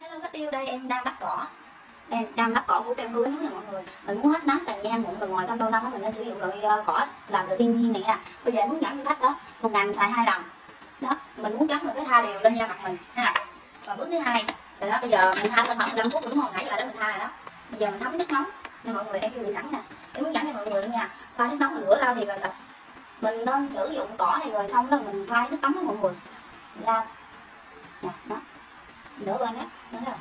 Hello các tiêu, đây em đang đắp cỏ. Em đang đắp cỏ của kem cứu nè, mọi người. Mình muốn hết nám tàn nhang mụn rồi ngoài thăm lâu năm mình nên sử dụng loại ờ, cỏ làm từ thiên nhiên này nha Bây giờ em muốn giảm thử thách đó, một ngày mình xài hai lần Đó, mình muốn chấm một cái tha đều lên da mặt mình. Ha. Và bước thứ hai là đó, bây giờ mình tha xong khoảng 15 phút, đúng không? Nãy giờ đó mình tha rồi đó. Bây giờ mình thấm nước nóng. Nha mọi người, em chuẩn bị sẵn nè. Em hướng dẫn cho mọi người luôn nha. Pha nước nóng mình rửa lau thì là sạch. Mình nên sử dụng cỏ này rồi xong đó mình pha nước tắm đó, mọi người. Lau. Nè, đó. Nửa bên á đúng không?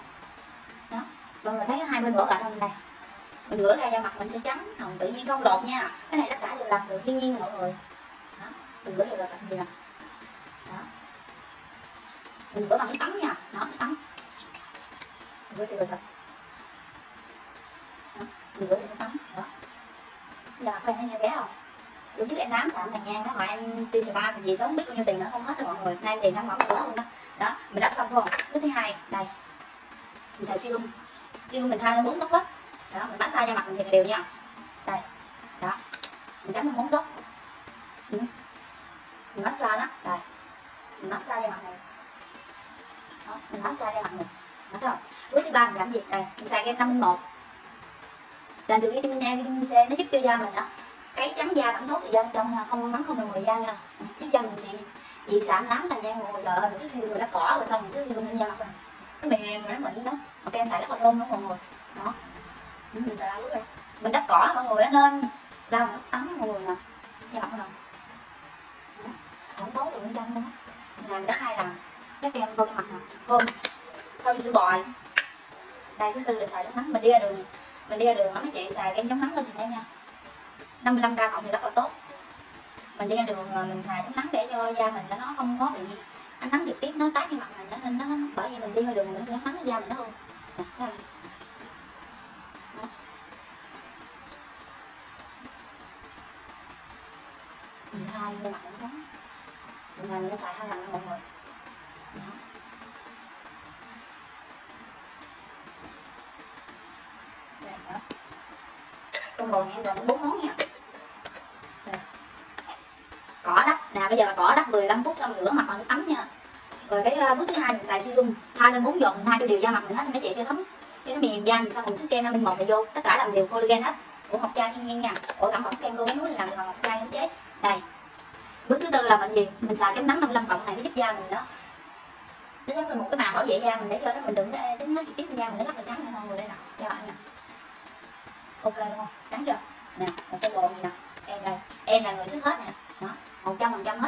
Đó. Mọi người thấy hai bên vỏ gạch không đây mình rửa ra da mặt mình sẽ trắng hồng tự nhiên không đột nha. Cái này tất cả đều làm được thiên nhiên mọi người. Đó. Mình rửa đều là thành gì nè. Đó. Mình rửa bằng cái tắm nha. Đó cái tắm mình rửa đều là thật mình rửa đều cái tắm đó. Giờ các em thấy như bé không? Lúc trước em nám sạm thằng ngang đó mà em đi spa thì gì tốn biết bao nhiêu tiền nữa, không hết đâu mọi người. Nay tiền sản mỏng của luôn đó. Đó, mình đắp xong rồi bước thứ hai mình xài siêu siêu mình thay nó bốn tóc đó đó, mình massage da mặt mình thì đều nha. Đây, đó. Mình chấm nó bốn tóc ừ. mình massage đó. Đây. Mình massage da mặt này. Đó, mình massage da mặt mình đó, rồi. Bước thứ ba mình làm gì? Đây, mình xài kem năm một làm từ vitamin A, vitamin C, nó giúp cho da mình đó. Cái trắng da thẩm thốt thì da trong không nắng không được ngoài da nha. Ừ, giúp da mình xịn. Chị sạm nám thành da một rồi mình khi rồi nó cỏ rồi xong mình chút siêu lên da mặt mềm nó mịn đó. Mà kem xài rất là lung đó mọi người. Đó. Mình xài lúc rồi mình đắp cỏ mọi người nên da nước ấm mọi người nè. Da mặt nào không tốt được bên trong luôn mình làm đắp hai lần cái kem vô mặt nè. Vô. Thôi, mình sẽ bòi. Đây thứ tư là xài chống nắng. Mình đi ra đường. Mình đi ra đường mấy chị xài kem chống nắng lên thì em nha. 55 k cộng thì rất là tốt. Mình đi ra đường mình xài chống nắng để cho da mình nó không có bị anh nắng trực tiếp nó tái cái mặt mình nó nên nó, nó bởi vì mình đi ngoài đường mình nó nắng da mình nó luôn dạ, dạ. mình hai cái mặt nó nóng mình làm xài hai lần mọi người. Dạ. Con bò. Trong bồn em là bốn món nha. Cỏ đó nè bây giờ là cỏ đắp 15 phút xong rửa mặt bằng nước tắm nha. Rồi cái uh, bước thứ hai mình xài serum thay lên bốn dòng thay cho đều da mặt mình hết mấy chị cho thấm. Cho nó mềm da mình xong mình sức kem năm một này vô. Tất cả làm đều collagen hết. Của ngọc trai thiên nhiên nha. Của sản phẩm kem cô bé núi làm bằng ngọc trai không chế. Đây. Bước thứ tư là mình gì? Mình xài chống nắng 55 cộng này nó giúp da mình đó. Nó giống như một cái màng bảo vệ da mình để cho nó mình đừng để tính nó trực tiếp da mình nó rất là trắng. Hơn người đây nè. Cho bạn nè. Ok đúng không? Trắng chưa? Nè một cái bộ gì nè. Em đây. Em là người sức hết nè đó một trăm phần trăm hết.